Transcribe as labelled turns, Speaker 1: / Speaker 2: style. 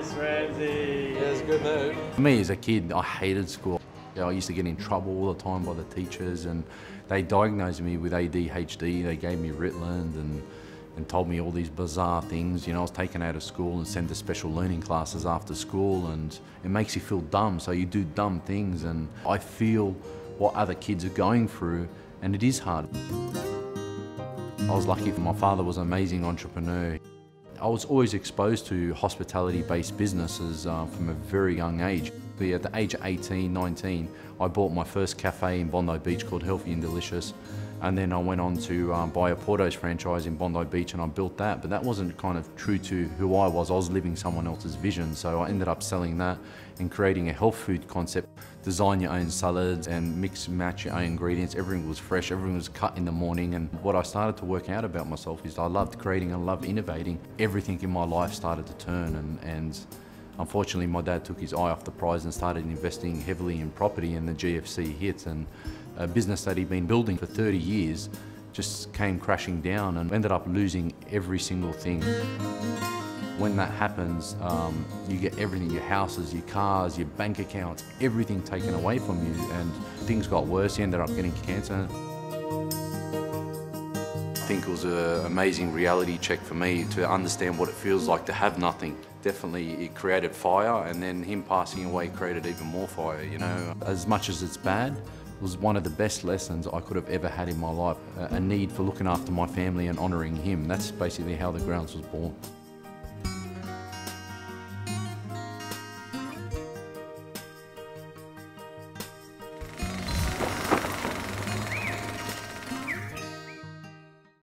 Speaker 1: Yes, Ramzey.
Speaker 2: Yeah, it's good mood.
Speaker 3: For me as a kid, I hated school. You know, I used to get in trouble all the time by the teachers and they diagnosed me with ADHD. They gave me Ritalin and, and told me all these bizarre things. You know, I was taken out of school and sent to special learning classes after school and it makes you feel dumb. So you do dumb things and I feel what other kids are going through and it is hard. I was lucky for my father was an amazing entrepreneur. I was always exposed to hospitality-based businesses uh, from a very young age. At the age of 18, 19, I bought my first cafe in Bondi Beach called Healthy and Delicious. And then I went on to um, buy Oporto's franchise in Bondi Beach and I built that. But that wasn't kind of true to who I was. I was living someone else's vision. So I ended up selling that and creating a health food concept. Design your own salads and mix and match your own ingredients. Everything was fresh, everything was cut in the morning. And what I started to work out about myself is I loved creating, and loved innovating. Everything in my life started to turn and, and Unfortunately, my dad took his eye off the prize and started investing heavily in property and the GFC hit and a business that he'd been building for 30 years just came crashing down and ended up losing every single thing. When that happens, um, you get everything, your houses, your cars, your bank accounts, everything taken away from you and things got worse. He ended up getting cancer. I think it was an amazing reality check for me to understand what it feels like to have nothing. Definitely it created fire and then him passing away created even more fire, you know. As much as it's bad, was one of the best lessons I could have ever had in my life. A need for looking after my family and honouring him. That's basically how the grounds was born.